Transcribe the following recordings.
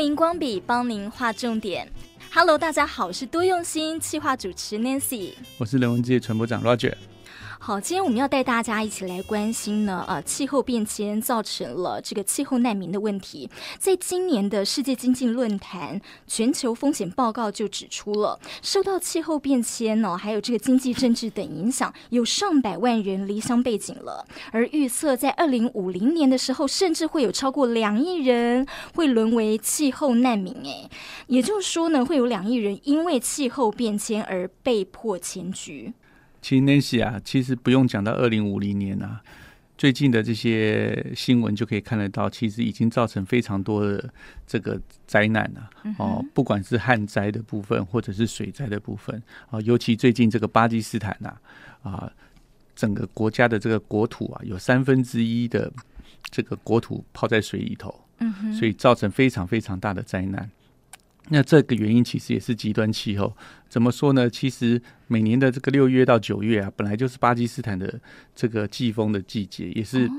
荧光笔帮您画重点。Hello，大家好，我是多用心企划主持 Nancy，我是人文界传播长 Roger。好，今天我们要带大家一起来关心呢，呃，气候变迁造成了这个气候难民的问题。在今年的世界经济论坛全球风险报告就指出了，受到气候变迁呢，还有这个经济政治等影响，有上百万人离乡背井了。而预测在二零五零年的时候，甚至会有超过两亿人会沦为气候难民。哎，也就是说呢，会有两亿人因为气候变迁而被迫迁居。其实 Nancy 啊，其实不用讲到二零五零年啊，最近的这些新闻就可以看得到，其实已经造成非常多的这个灾难啊。哦，不管是旱灾的部分，或者是水灾的部分啊，尤其最近这个巴基斯坦呐，啊，整个国家的这个国土啊，有三分之一的这个国土泡在水里头，嗯所以造成非常非常大的灾难。那这个原因其实也是极端气候。怎么说呢？其实每年的这个六月到九月啊，本来就是巴基斯坦的这个季风的季节，也是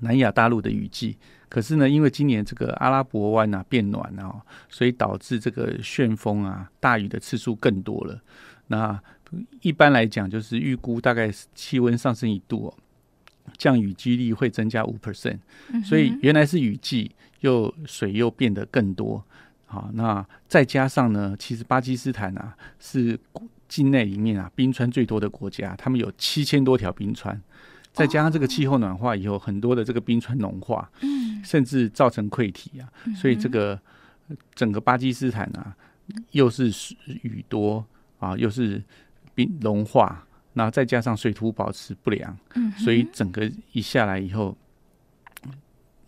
南亚大陆的雨季。可是呢，因为今年这个阿拉伯湾啊变暖啊，所以导致这个旋风啊大雨的次数更多了。那一般来讲，就是预估大概气温上升一度，降雨几率会增加五 percent。所以原来是雨季，又水又变得更多。好，那再加上呢？其实巴基斯坦啊是境内里面啊冰川最多的国家，他们有七千多条冰川，再加上这个气候暖化以后，很多的这个冰川融化，嗯，甚至造成溃体啊，所以这个整个巴基斯坦啊又是雨多啊，又是冰融化，那再加上水土保持不良，嗯，所以整个一下来以后。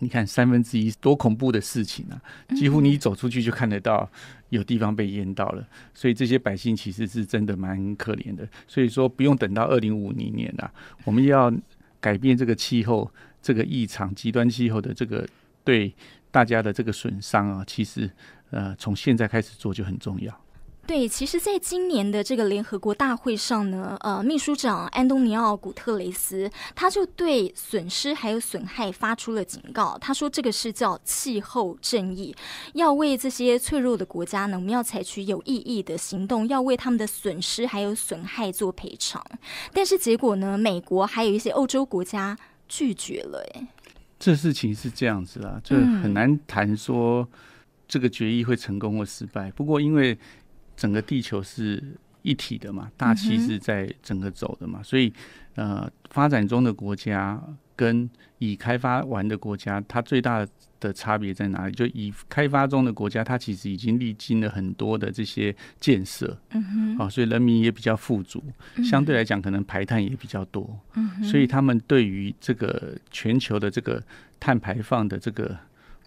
你看三分之一多恐怖的事情啊！几乎你走出去就看得到有地方被淹到了，所以这些百姓其实是真的蛮可怜的。所以说不用等到二零五零年啊，我们要改变这个气候、这个异常极端气候的这个对大家的这个损伤啊，其实呃从现在开始做就很重要。对，其实，在今年的这个联合国大会上呢，呃，秘书长安东尼奥·古特雷斯他就对损失还有损害发出了警告。他说，这个是叫气候正义，要为这些脆弱的国家呢，我们要采取有意义的行动，要为他们的损失还有损害做赔偿。但是结果呢，美国还有一些欧洲国家拒绝了。哎，这事情是这样子啊，就很难谈说这个决议会成功或失败。不过因为整个地球是一体的嘛，大气是在整个走的嘛，所以呃，发展中的国家跟已开发完的国家，它最大的差别在哪里？就已开发中的国家，它其实已经历经了很多的这些建设，嗯哼，啊，所以人民也比较富足，相对来讲，可能排碳也比较多，嗯所以他们对于这个全球的这个碳排放的这个。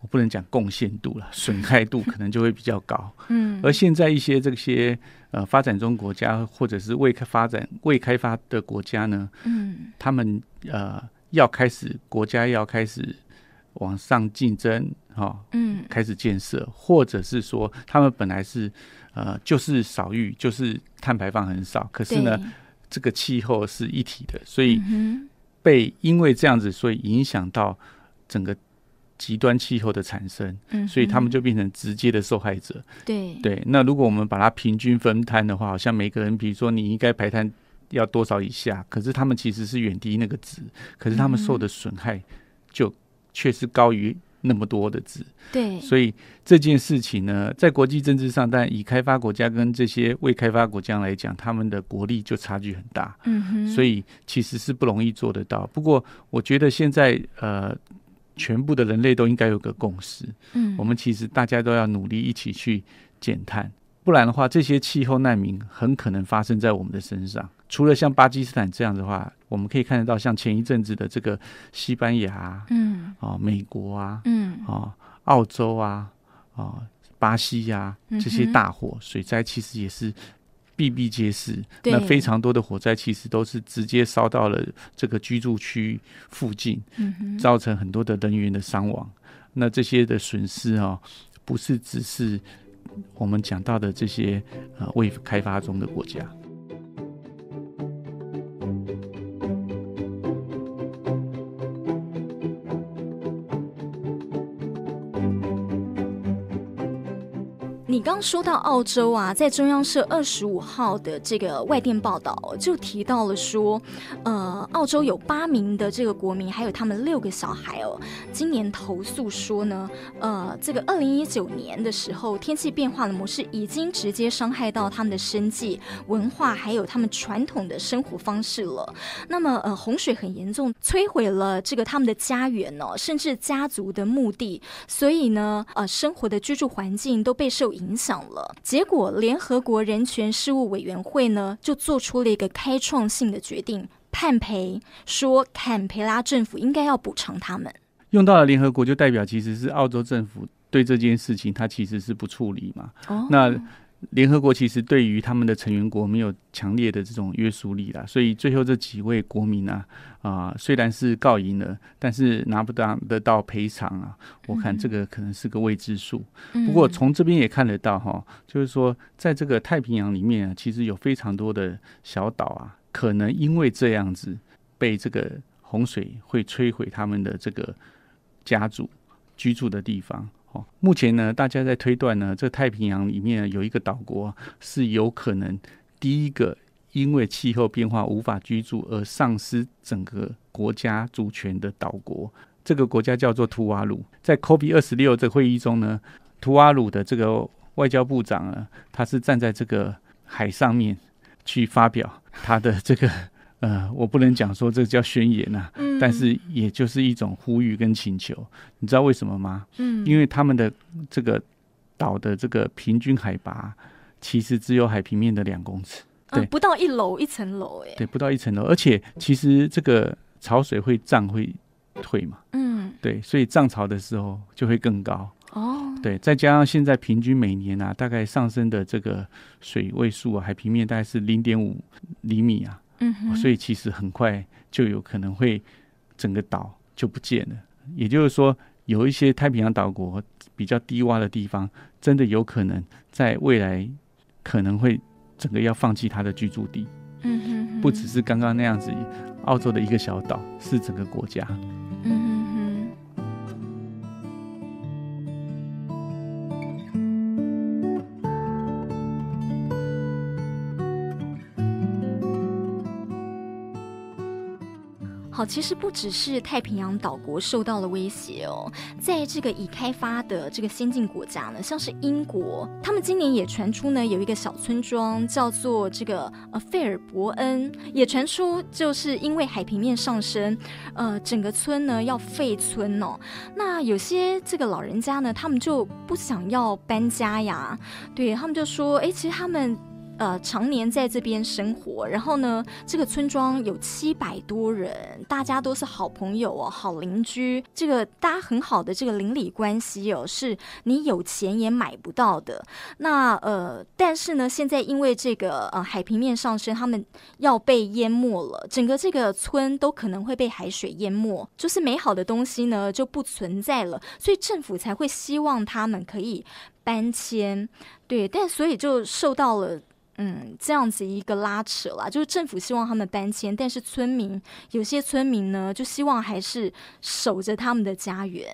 我不能讲贡献度了，损害度可能就会比较高。嗯，而现在一些这些呃发展中国家或者是未开发展未开发的国家呢，嗯，他们呃要开始国家要开始往上竞争哈，嗯，开始建设，或者是说他们本来是呃就是少域就是碳排放很少，可是呢这个气候是一体的，所以被因为这样子，所以影响到整个。极端气候的产生，嗯，所以他们就变成直接的受害者。对对，那如果我们把它平均分摊的话，好像每个人，比如说你应该排碳要多少以下，可是他们其实是远低那个值，可是他们受的损害就确实高于那么多的值。对，所以这件事情呢，在国际政治上，但以开发国家跟这些未开发国家来讲，他们的国力就差距很大。嗯哼，所以其实是不容易做得到。不过，我觉得现在呃。全部的人类都应该有个共识，嗯，我们其实大家都要努力一起去减碳，不然的话，这些气候难民很可能发生在我们的身上。除了像巴基斯坦这样的话，我们可以看得到，像前一阵子的这个西班牙，嗯，啊，美国啊，嗯，啊，澳洲啊，啊，巴西呀，这些大火水灾，其实也是。比比皆是，那非常多的火灾其实都是直接烧到了这个居住区附近，造成很多的人员的伤亡。那这些的损失啊，不是只是我们讲到的这些呃未开发中的国家。说到澳洲啊，在中央社二十五号的这个外电报道就提到了说，呃，澳洲有八名的这个国民，还有他们六个小孩哦，今年投诉说呢，呃，这个二零一九年的时候，天气变化的模式已经直接伤害到他们的生计、文化，还有他们传统的生活方式了。那么，呃，洪水很严重，摧毁了这个他们的家园哦，甚至家族的墓地，所以呢，呃，生活的居住环境都备受。影响了，结果联合国人权事务委员会呢就做出了一个开创性的决定，判赔，说坎培拉政府应该要补偿他们。用到了联合国，就代表其实是澳洲政府对这件事情，它其实是不处理嘛。哦，那。联合国其实对于他们的成员国没有强烈的这种约束力啦，所以最后这几位国民啊啊，虽然是告赢了，但是拿不到得到赔偿啊。我看这个可能是个未知数。不过从这边也看得到哈，就是说在这个太平洋里面啊，其实有非常多的小岛啊，可能因为这样子被这个洪水会摧毁他们的这个家族居住的地方。哦，目前呢，大家在推断呢，这太平洋里面有一个岛国是有可能第一个因为气候变化无法居住而丧失整个国家主权的岛国。这个国家叫做图瓦鲁。在 COP 二十六这会议中呢，图瓦鲁的这个外交部长呢，他是站在这个海上面去发表他的这个。呃，我不能讲说这叫宣言呐，但是也就是一种呼吁跟请求。你知道为什么吗？嗯，因为他们的这个岛的这个平均海拔其实只有海平面的两公尺，对，不到一楼一层楼，哎，对，不到一层楼，而且其实这个潮水会涨会退嘛，嗯，对，所以涨潮的时候就会更高。哦，对，再加上现在平均每年啊，大概上升的这个水位数啊，海平面大概是零点五厘米啊。嗯，所以其实很快就有可能会整个岛就不见了。也就是说，有一些太平洋岛国比较低洼的地方，真的有可能在未来可能会整个要放弃它的居住地。嗯哼，不只是刚刚那样子，澳洲的一个小岛，是整个国家。好其实不只是太平洋岛国受到了威胁哦，在这个已开发的这个先进国家呢，像是英国，他们今年也传出呢有一个小村庄叫做这个呃费尔伯恩，也传出就是因为海平面上升，呃整个村呢要废村哦。那有些这个老人家呢，他们就不想要搬家呀，对他们就说，哎，其实他们。呃，常年在这边生活，然后呢，这个村庄有七百多人，大家都是好朋友哦，好邻居，这个大家很好的这个邻里关系哦，是你有钱也买不到的。那呃，但是呢，现在因为这个呃海平面上升，他们要被淹没了，整个这个村都可能会被海水淹没，就是美好的东西呢就不存在了，所以政府才会希望他们可以搬迁，对，但所以就受到了。嗯，这样子一个拉扯啦，就是政府希望他们搬迁，但是村民有些村民呢，就希望还是守着他们的家园。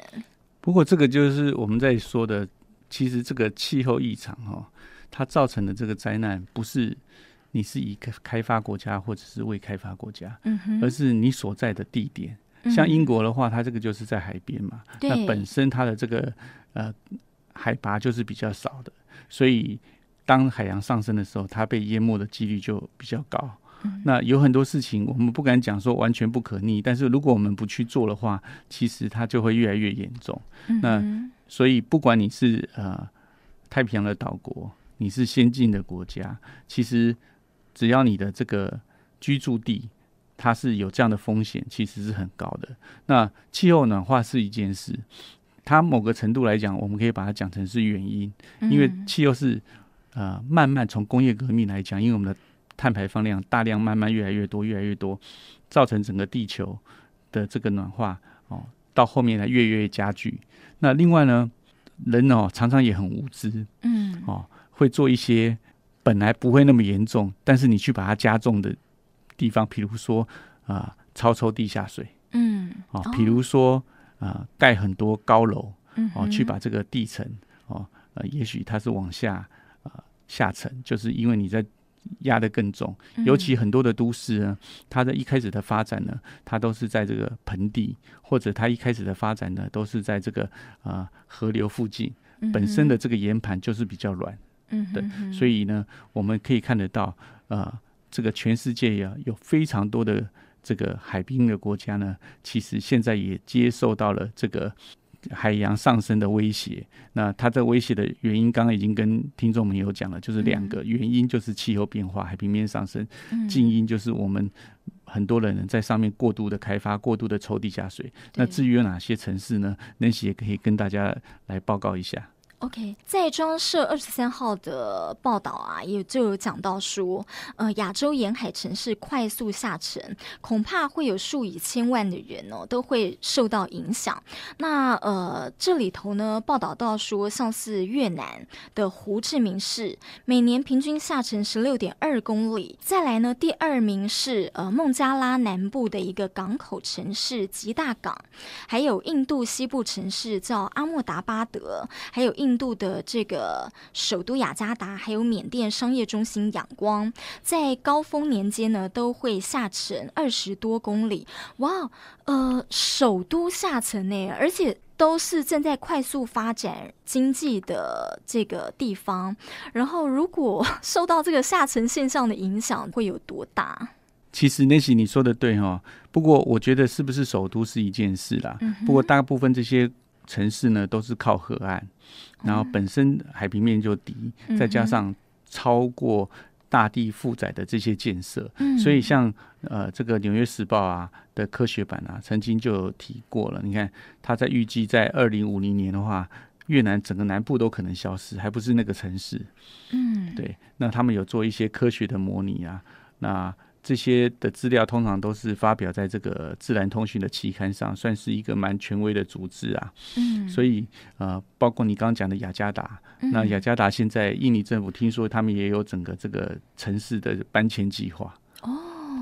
不过，这个就是我们在说的，其实这个气候异常哈，它造成的这个灾难，不是你是一个开发国家或者是未开发国家，嗯哼，而是你所在的地点。像英国的话，它这个就是在海边嘛，那本身它的这个呃海拔就是比较少的，所以。当海洋上升的时候，它被淹没的几率就比较高。那有很多事情我们不敢讲说完全不可逆，但是如果我们不去做的话，其实它就会越来越严重。那所以不管你是呃太平洋的岛国，你是先进的国家，其实只要你的这个居住地它是有这样的风险，其实是很高的。那气候暖化是一件事，它某个程度来讲，我们可以把它讲成是原因，因为气候是。呃，慢慢从工业革命来讲，因为我们的碳排放量大量慢慢越来越多，越来越多，造成整个地球的这个暖化哦，到后面来越越加剧。那另外呢，人哦常常也很无知，嗯，哦会做一些本来不会那么严重，但是你去把它加重的地方，比如说啊超抽地下水，嗯，哦，比如说啊盖很多高楼，哦去把这个地层哦。呃，也许它是往下呃下沉，就是因为你在压得更重。尤其很多的都市呢，它的一开始的发展呢，它都是在这个盆地，或者它一开始的发展呢，都是在这个啊河流附近，本身的这个岩盘就是比较软。嗯，对，所以呢，我们可以看得到，呃，这个全世界呀，有非常多的这个海滨的国家呢，其实现在也接受到了这个海洋上升的威胁。那它这威胁的原因，刚刚已经跟听众朋友讲了，就是两个原因，就是气候变化、海平面上升；静音就是我们很多人在上面过度的开发、过度的抽地下水。那至于有哪些城市呢？那些也可以跟大家来报告一下。OK，在装设二十三号的报道啊，也就有讲到说，呃，亚洲沿海城市快速下沉，恐怕会有数以千万的人哦，都会受到影响。那呃，这里头呢，报道到说，像是越南的胡志明市，每年平均下沉十六点二公里。再来呢，第二名是呃孟加拉南部的一个港口城市吉大港，还有印度西部城市叫阿莫达巴德，还有印。印度的这个首都雅加达，还有缅甸商业中心仰光，在高峰年间呢，都会下沉二十多公里。哇，呃，首都下沉呢，而且都是正在快速发展经济的这个地方。然后，如果 受到这个下沉现象的影响，会有多大？其实那些你说的对哈，不过我觉得是不是首都是一件事啦。不过大部分这些。城市呢都是靠河岸，然后本身海平面就低，再加上超过大地负载的这些建设，所以像呃这个《纽约时报》啊的科学版啊，曾经就有提过了。你看，他在预计在二零五零年的话，越南整个南部都可能消失，还不是那个城市。嗯，对。那他们有做一些科学的模拟啊，那。这些的资料通常都是发表在这个自然通讯的期刊上，算是一个蛮权威的组织啊。嗯，所以呃，包括你刚刚讲的雅加达，那雅加达现在印尼政府听说他们也有整个这个城市的搬迁计划。哦，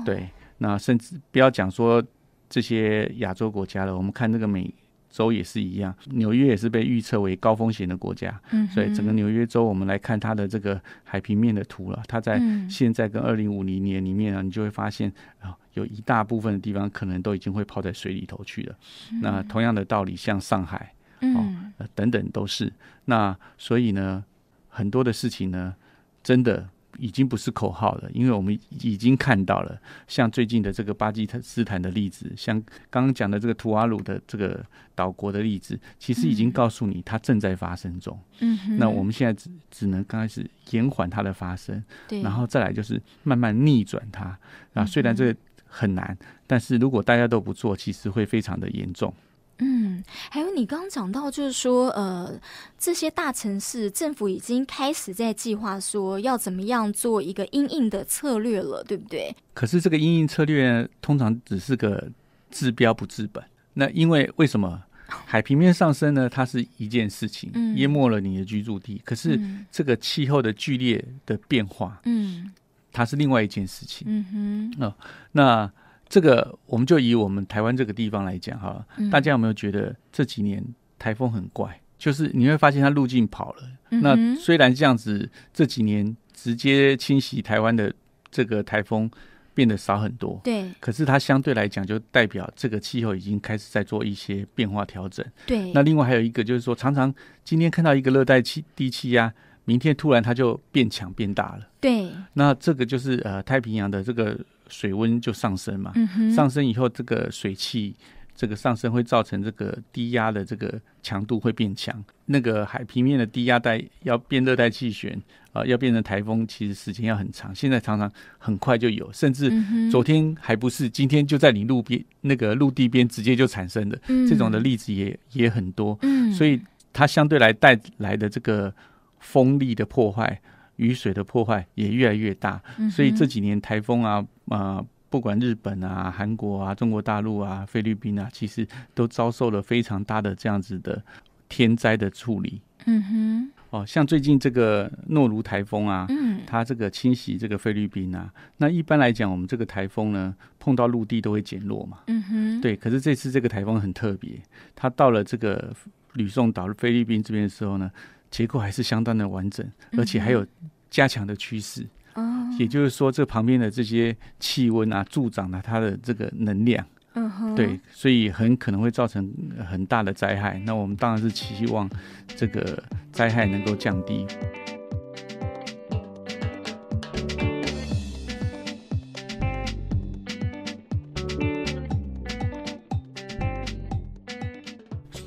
对，那甚至不要讲说这些亚洲国家了，我们看那个美。州也是一样，纽约也是被预测为高风险的国家，所以整个纽约州，我们来看它的这个海平面的图了。它在现在跟二零五零年里面啊，你就会发现啊，有一大部分的地方可能都已经会泡在水里头去了。那同样的道理，像上海，哦，等等都是。那所以呢，很多的事情呢，真的。已经不是口号了，因为我们已经看到了，像最近的这个巴基斯坦的例子，像刚刚讲的这个图瓦鲁的这个岛国的例子，其实已经告诉你它正在发生中。嗯，那我们现在只只能刚开始延缓它的发生，对，然后再来就是慢慢逆转它。啊，虽然这个很难，但是如果大家都不做，其实会非常的严重。嗯，还有你刚刚讲到，就是说，呃，这些大城市政府已经开始在计划说要怎么样做一个阴应的策略了，对不对？可是这个阴应策略通常只是个治标不治本。那因为为什么 海平面上升呢？它是一件事情，淹没了你的居住地。可是这个气候的剧烈的变化，嗯，它是另外一件事情。嗯哼，那。这个我们就以我们台湾这个地方来讲哈，大家有没有觉得这几年台风很怪？就是你会发现它路径跑了。那虽然这样子，这几年直接侵袭台湾的这个台风变得少很多，对。可是它相对来讲，就代表这个气候已经开始在做一些变化调整。对。那另外还有一个就是说，常常今天看到一个热带气低气压，明天突然它就变强变大了。对。那这个就是呃太平洋的这个。水温就上升嘛，上升以后，这个水汽这个上升会造成这个低压的这个强度会变强。那个海平面的低压带要变热带气旋啊，要变成台风，其实时间要很长。现在常常很快就有，甚至昨天还不是，今天就在你路边那个陆地边直接就产生的这种的例子也也很多。所以它相对来带来的这个风力的破坏。雨水的破坏也越来越大，所以这几年台风啊，啊，不管日本啊、韩国啊、中国大陆啊、菲律宾啊，其实都遭受了非常大的这样子的天灾的处理。嗯哼，哦，像最近这个诺如台风啊，嗯，它这个侵袭这个菲律宾啊，那一般来讲，我们这个台风呢，碰到陆地都会减弱嘛。嗯哼，对，可是这次这个台风很特别，它到了这个吕宋岛菲律宾这边的时候呢。结构还是相当的完整，而且还有加强的趋势。哦，也就是说，这旁边的这些气温啊，助长了它的这个能量。嗯哼，对，所以很可能会造成很大的灾害。那我们当然是期望这个灾害能够降低。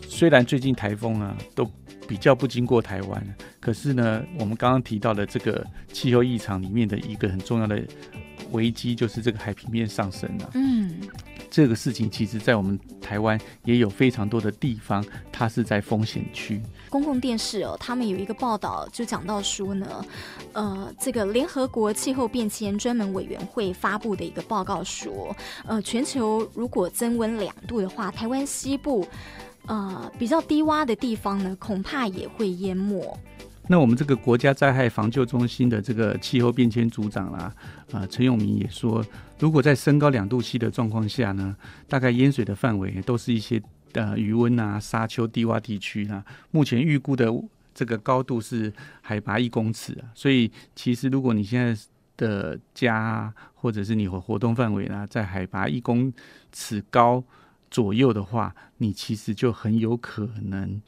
虽然最近台风啊都比较不经过台湾，可是呢，我们刚刚提到的这个气候异常里面的一个很重要的危机，就是这个海平面上升了。嗯，这个事情其实，在我们台湾也有非常多的地方，它是在风险区。公共电视哦，他们有一个报道就讲到说呢，呃，这个联合国气候变迁专门委员会发布的一个报告说，呃，全球如果增温两度的话，台湾西部。呃，比较低洼的地方呢，恐怕也会淹没。那我们这个国家灾害防救中心的这个气候变迁组长啦，啊，陈永明也说，如果在升高两度 C 的状况下呢，大概淹水的范围都是一些呃余温啊、沙丘、低洼地区啊。目前预估的这个高度是海拔一公尺啊，所以其实如果你现在的家或者是你活活动范围呢，在海拔一公尺高。左右的话，你其实就很有可能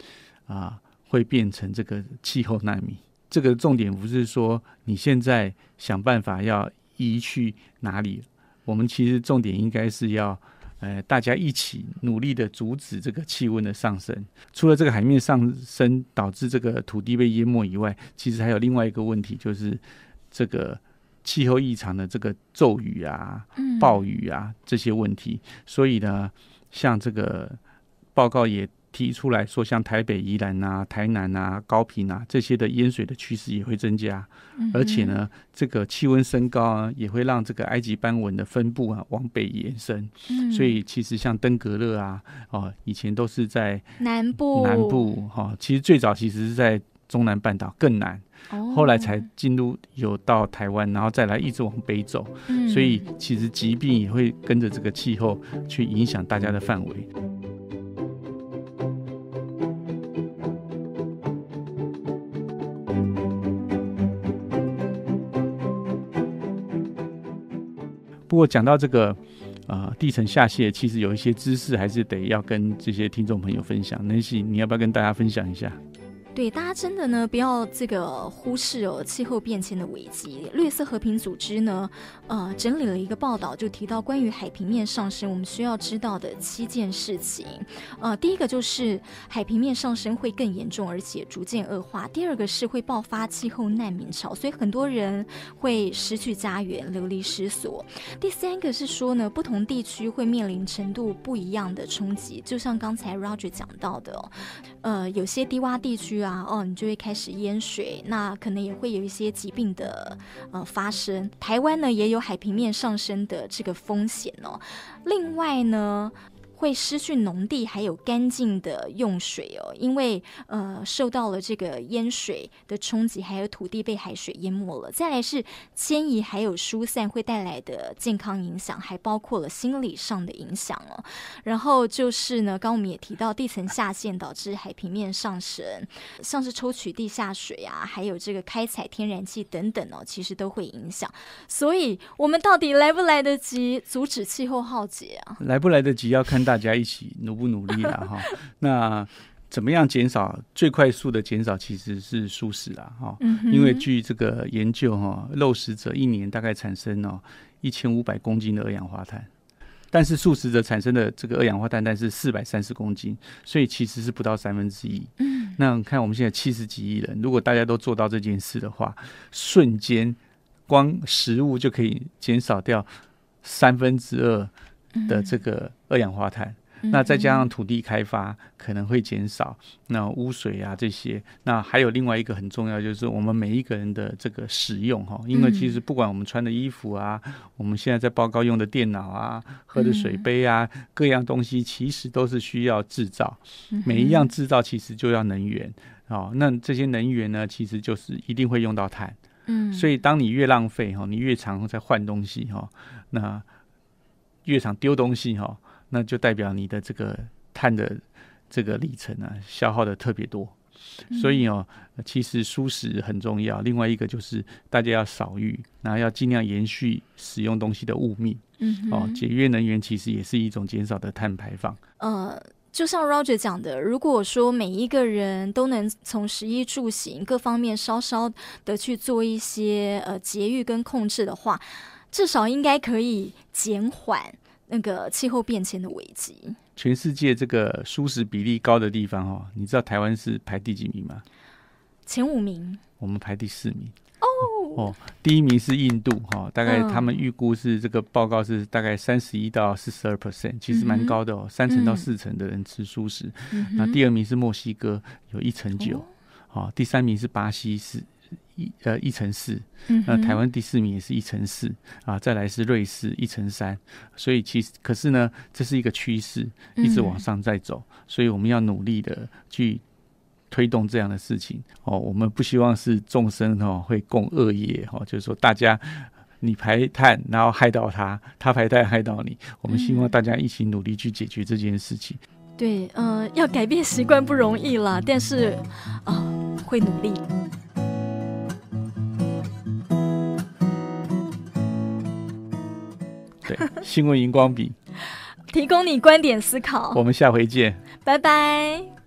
啊，会变成这个气候难民。这个重点不是说你现在想办法要移去哪里，我们其实重点应该是要，呃，大家一起努力的阻止这个气温的上升。除了这个海面上升导致这个土地被淹没以外，其实还有另外一个问题，就是这个气候异常的这个骤雨啊、暴雨啊这些问题。所以呢。像这个报告也提出来说，像台北、宜兰啊、台南啊、高平啊这些的淹水的趋势也会增加，而且呢，这个气温升高啊，也会让这个埃及斑纹的分布啊往北延伸。所以其实像登革热啊，哦，以前都是在南部，南部哈，其实最早其实是在中南半岛更南。后来才进入有到台湾，然后再来一直往北走，所以其实疾病也会跟着这个气候去影响大家的范围。不过讲到这个啊地层下泄，其实有一些知识还是得要跟这些听众朋友分享。南希，你要不要跟大家分享一下？对，大家真的呢不要这个忽视哦气候变迁的危机。绿色和平组织呢，呃，整理了一个报道，就提到关于海平面上升，我们需要知道的七件事情。呃，第一个就是海平面上升会更严重，而且逐渐恶化。第二个是会爆发气候难民潮，所以很多人会失去家园，流离失所。第三个是说呢，不同地区会面临程度不一样的冲击，就像刚才 Roger 讲到的，呃，有些低洼地区。对啊，哦，你就会开始淹水，那可能也会有一些疾病的呃发生。台湾呢也有海平面上升的这个风险哦。另外呢。会失去农地还有干净的用水哦，因为呃受到了这个淹水的冲击，还有土地被海水淹没了。再来是迁移还有疏散会带来的健康影响，还包括了心理上的影响哦。然后就是呢，刚我们也提到地层下陷导致海平面上升，像是抽取地下水啊，还有这个开采天然气等等哦，其实都会影响。所以我们到底来不来得及阻止气候浩劫啊？来不来得及要看大家一起努不努力了 哈，那怎么样减少最快速的减少其实是素食啦哈，因为据这个研究哈，肉食者一年大概产生哦一千五百公斤的二氧化碳，但是素食者产生的这个二氧化碳但是四百三十公斤，所以其实是不到三分之一。嗯，那看我们现在七十几亿人，如果大家都做到这件事的话，瞬间光食物就可以减少掉三分之二。的这个二氧化碳，那再加上土地开发可能会减少，那污水啊这些，那还有另外一个很重要就是我们每一个人的这个使用哈，因为其实不管我们穿的衣服啊，我们现在在报告用的电脑啊，喝的水杯啊，各样东西其实都是需要制造，每一样制造其实就要能源。哦，那这些能源呢，其实就是一定会用到碳，嗯，所以当你越浪费哈，你越常在换东西哈，那。越常丢东西哈，那就代表你的这个碳的这个里程啊，消耗的特别多。所以哦，其实舒适很重要。另外一个就是大家要少欲，然后要尽量延续使用东西的物命。嗯哦，节约能源其实也是一种减少的碳排放。呃，就像 Roger 讲的，如果说每一个人都能从食衣住行各方面稍稍的去做一些呃节育跟控制的话，至少应该可以减缓那个气候变迁的危机。全世界这个舒适比例高的地方哦，你知道台湾是排第几名吗？前五名，我们排第四名。哦哦，第一名是印度哈，大概他们预估是这个报告是大概三十一到四十二 percent，其实蛮高的哦，三成到四成的人吃素食。那第二名是墨西哥，有一成九。好，第三名是巴西，是一呃一乘四。那台湾第四名也是一乘四啊，再来是瑞士一乘三。所以其实可是呢，这是一个趋势，一直往上在走，所以我们要努力的去。推动这样的事情哦，我们不希望是众生哦会共恶业哦，就是说大家你排碳然后害到他，他排碳害到你，我们希望大家一起努力去解决这件事情。对，呃，要改变习惯不容易啦，但是啊，会努力。对，新闻荧光笔。提供你观点思考，我们下回见，拜拜。